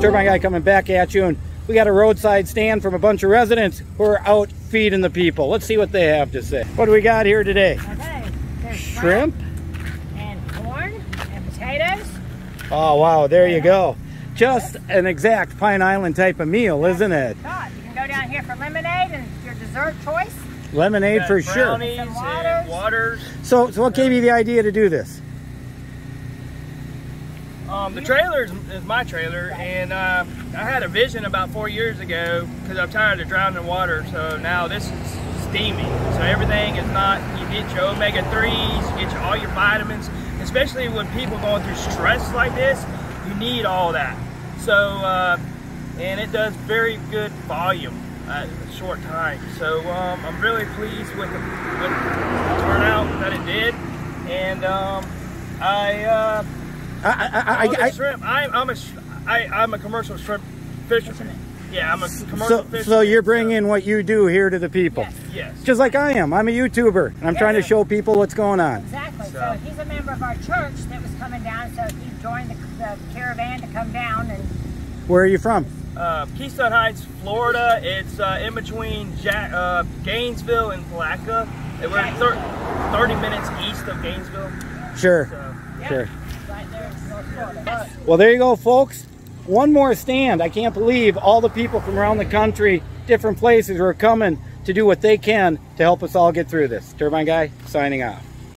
Turbine Guy coming back at you, and we got a roadside stand from a bunch of residents who are out feeding the people. Let's see what they have to say. What do we got here today? Okay, Shrimp? and corn and potatoes. Oh, wow, there you go. Just an exact Pine Island type of meal, isn't it? God, you can go down here for lemonade and your dessert choice. Lemonade for Got sure. brownies and waters. waters. So, so what gave you the idea to do this? Um, the trailer is, is my trailer, and uh, I had a vision about four years ago because I'm tired of drowning in water. So now this is steaming. So everything is not. You get your omega threes, you get your, all your vitamins. Especially when people going through stress like this, you need all that. So uh, and it does very good volume at a short time. So um, I'm really pleased with the, with the turnout that it did, and um, I. Uh, I, I, I, the I, shrimp. I'm, I'm a, sh- I, I'm a commercial shrimp fisherman. Yeah, I'm a commercial so, fisherman. so you're bringing what you do here to the people. Yes, Yes. Just like I am. I'm a YouTuber, and I'm trying to show people what's going on. exactly. So. So- he's a member of our church that was coming down, so he joined the, the caravan to come down and Where are you from? Uh, Keystone Heights, Florida. It's uh, in between ja- uh, Gainesville and Palatka. And We're thir- 30 minutes east of Gainesville. Sure, So. yeah, sure. right there in North Florida. Well, there you go, folks. One more stand. I can't believe all the people from around the country, different places, are coming to do what they can to help us all get through this. Turbine Guy, signing off.